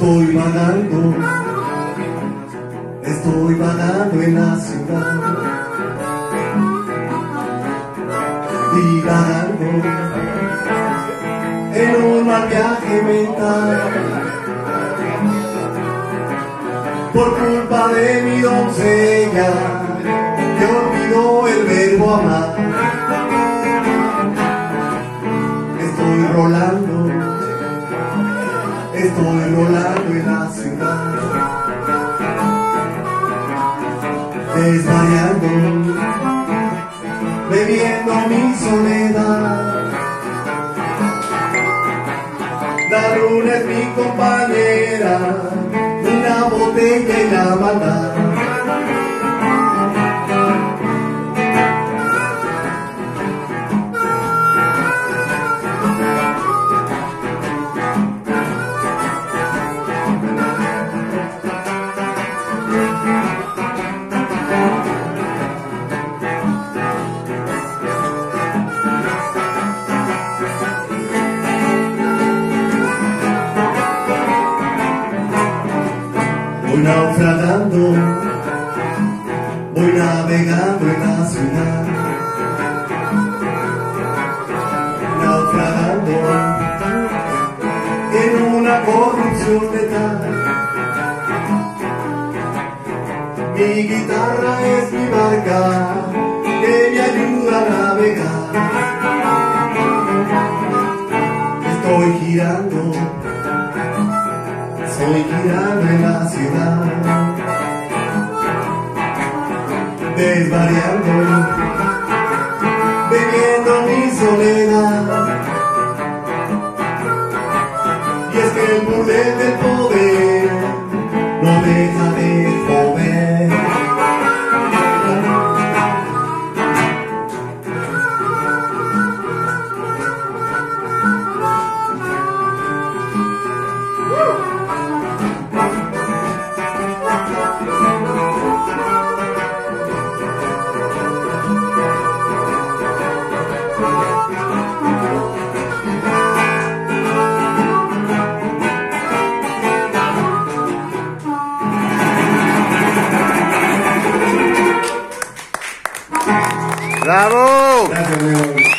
vagando, estoy vagando en la ciudad. Divagando en un mal viaje mental. Por culpa de mi doncella, que olvidó el verbo amar. Estoy rolando, estoy rolando en la ciudad. Desvariando, bebiendo mi soledad. La luna es mi compañera, una botella y la maldad. Naufragando, voy navegando en la ciudad. Naufragando en una corrupción letal. Mi guitarra es mi barca que me ayuda a navegar. Estoy girando Estoy girando en la ciudad, desvariando, bebiendo mi soledad. Y es que el burdel del poder no deja 브라보! 안녕하세요. 네, 네, 네.